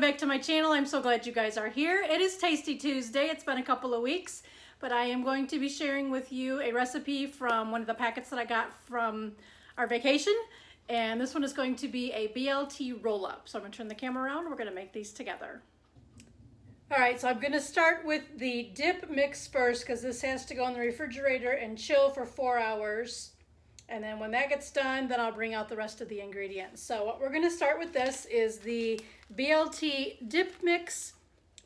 welcome back to my channel. I'm so glad you guys are here. It is Tasty Tuesday. It's been a couple of weeks, but I am going to be sharing with you a recipe from one of the packets that I got from our vacation. And this one is going to be a BLT roll-up. So I'm gonna turn the camera around. We're gonna make these together. All right, so I'm gonna start with the dip mix first because this has to go in the refrigerator and chill for four hours. And then when that gets done, then I'll bring out the rest of the ingredients. So what we're gonna start with this is the BLT dip mix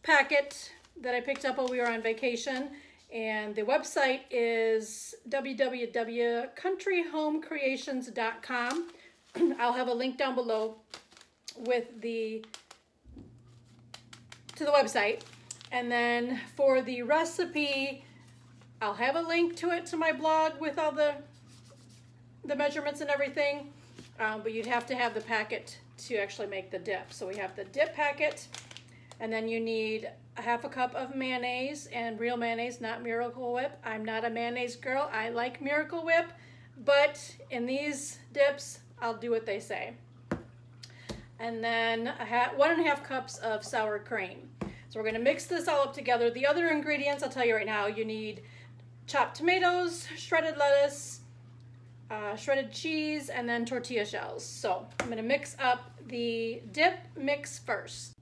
packet that I picked up while we were on vacation. And the website is www.countryhomecreations.com. I'll have a link down below with the to the website. And then for the recipe, I'll have a link to it to my blog with all the the measurements and everything, um, but you'd have to have the packet to actually make the dip. So we have the dip packet, and then you need a half a cup of mayonnaise, and real mayonnaise, not Miracle Whip. I'm not a mayonnaise girl. I like Miracle Whip, but in these dips, I'll do what they say. And then one and a half cups of sour cream. So we're gonna mix this all up together. The other ingredients, I'll tell you right now, you need chopped tomatoes, shredded lettuce, uh, shredded cheese, and then tortilla shells. So I'm gonna mix up the dip mix first.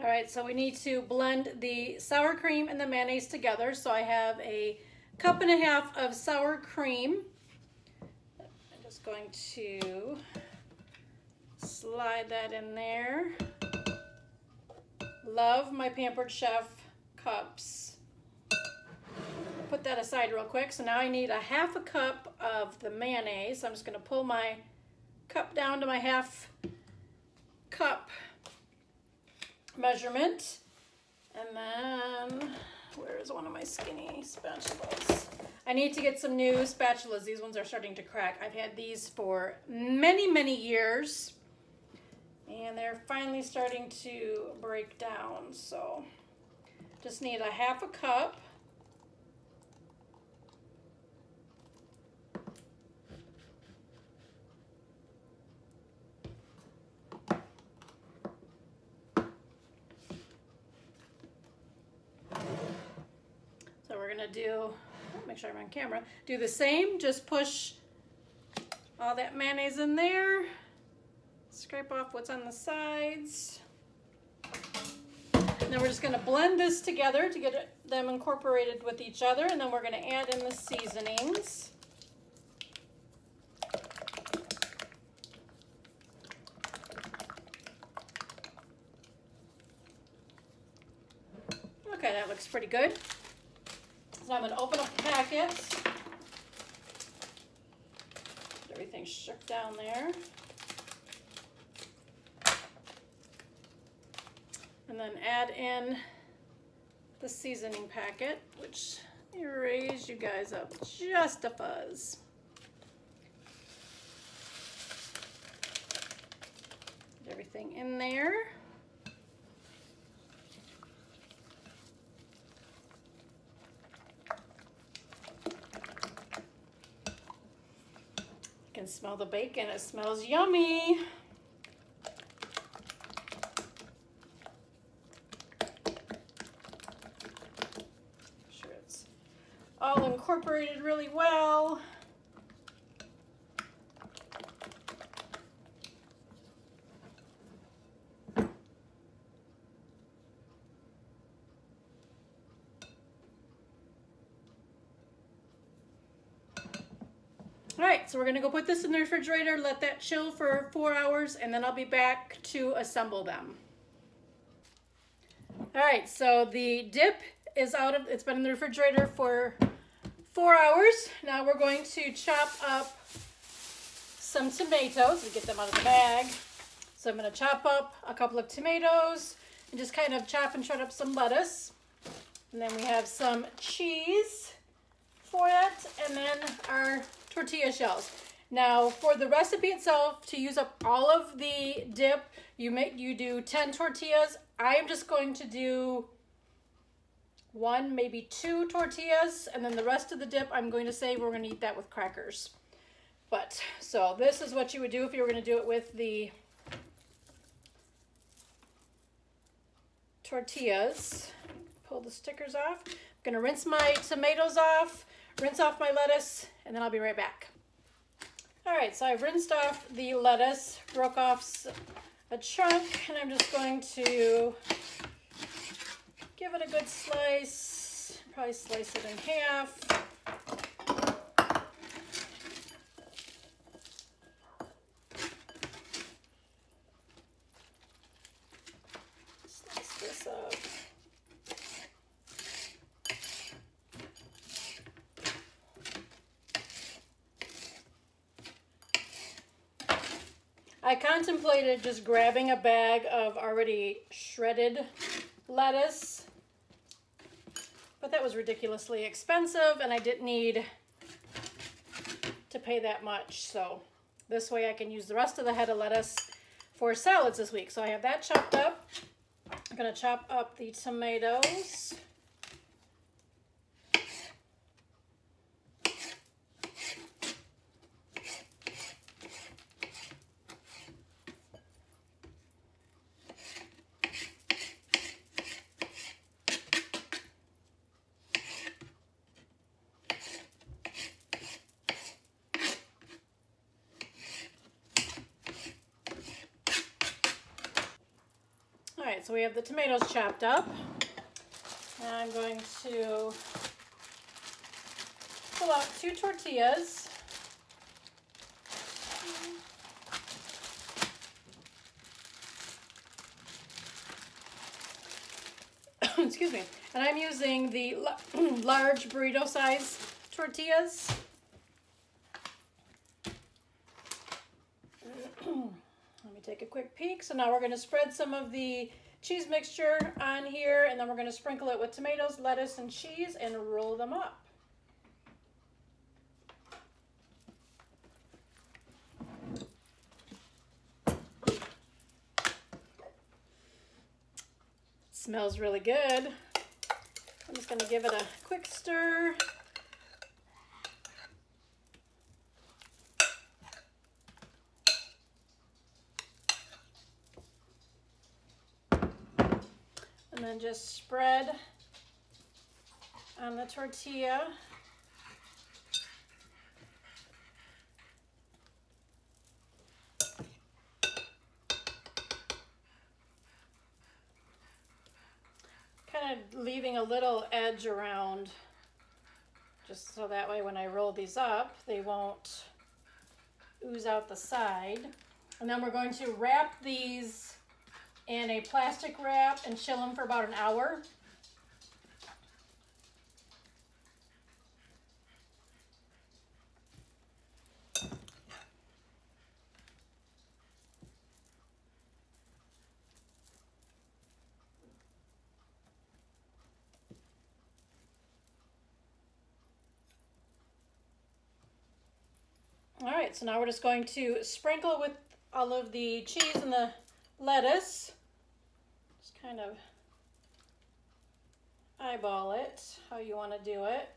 All right, so we need to blend the sour cream and the mayonnaise together. So I have a cup and a half of sour cream. I'm just going to slide that in there. Love my Pampered Chef cups put that aside real quick. So now I need a half a cup of the mayonnaise. I'm just gonna pull my cup down to my half cup measurement. And then, where is one of my skinny spatulas? I need to get some new spatulas. These ones are starting to crack. I've had these for many, many years. And they're finally starting to break down. So just need a half a cup gonna do, make sure I'm on camera, do the same, just push all that mayonnaise in there, scrape off what's on the sides. And then we're just gonna blend this together to get them incorporated with each other, and then we're gonna add in the seasonings. Okay, that looks pretty good. So I'm going to open up the packet. Everything shook down there. And then add in the seasoning packet, which raise you guys up just a fuzz. everything in there. Can smell the bacon. It smells yummy. Sure it's all incorporated really well. All right, so we're gonna go put this in the refrigerator, let that chill for four hours, and then I'll be back to assemble them. All right, so the dip is out of, it's been in the refrigerator for four hours. Now we're going to chop up some tomatoes. We get them out of the bag. So I'm gonna chop up a couple of tomatoes and just kind of chop and shred up some lettuce. And then we have some cheese for it, and then our tortilla shells. Now for the recipe itself, to use up all of the dip, you make you do 10 tortillas. I am just going to do one, maybe two tortillas, and then the rest of the dip I'm going to save. We're gonna eat that with crackers. But, so this is what you would do if you were gonna do it with the tortillas. Pull the stickers off. I'm gonna rinse my tomatoes off, rinse off my lettuce, and then I'll be right back. All right, so I've rinsed off the lettuce, broke off a chunk, and I'm just going to give it a good slice, probably slice it in half. I contemplated just grabbing a bag of already shredded lettuce, but that was ridiculously expensive and I didn't need to pay that much. So this way I can use the rest of the head of lettuce for salads this week. So I have that chopped up. I'm gonna chop up the tomatoes. So we have the tomatoes chopped up. And I'm going to pull out two tortillas. Excuse me. And I'm using the large burrito size tortillas. Let me take a quick peek. So now we're going to spread some of the cheese mixture on here and then we're going to sprinkle it with tomatoes, lettuce, and cheese and roll them up. Smells really good. I'm just going to give it a quick stir. Then just spread on the tortilla. Kind of leaving a little edge around just so that way when I roll these up, they won't ooze out the side. And then we're going to wrap these in a plastic wrap and chill them for about an hour. All right, so now we're just going to sprinkle with all of the cheese and the lettuce. Just kind of eyeball it how you want to do it.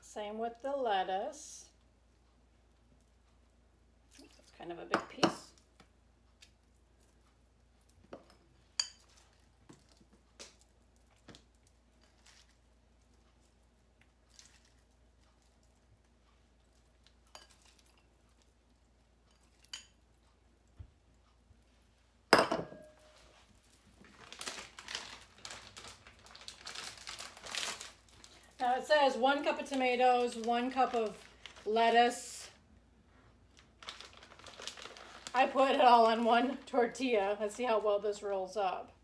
Same with the lettuce. It's kind of a big piece. It says one cup of tomatoes, one cup of lettuce. I put it all on one tortilla. Let's see how well this rolls up.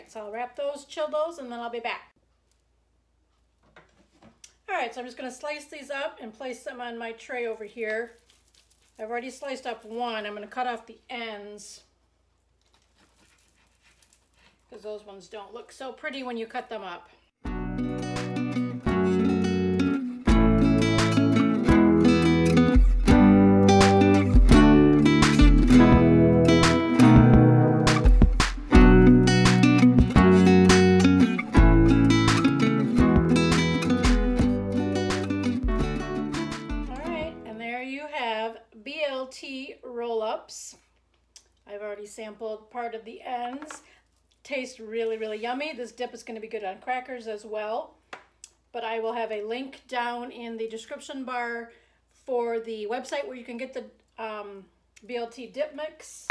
Right, so I'll wrap those, chill those, and then I'll be back. All right, so I'm just gonna slice these up and place them on my tray over here. I've already sliced up one. I'm gonna cut off the ends because those ones don't look so pretty when you cut them up. BLT roll-ups. I've already sampled part of the ends. Tastes really, really yummy. This dip is going to be good on crackers as well. But I will have a link down in the description bar for the website where you can get the um, BLT dip mix.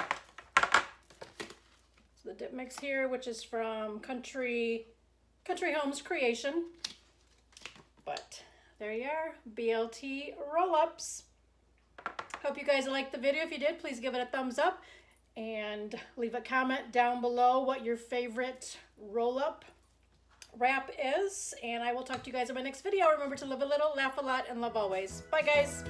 So the dip mix here, which is from Country, Country Homes Creation. But there you are, BLT roll-ups. Hope you guys liked the video. If you did, please give it a thumbs up and leave a comment down below what your favorite roll-up wrap is. And I will talk to you guys in my next video. Remember to live a little, laugh a lot, and love always. Bye, guys.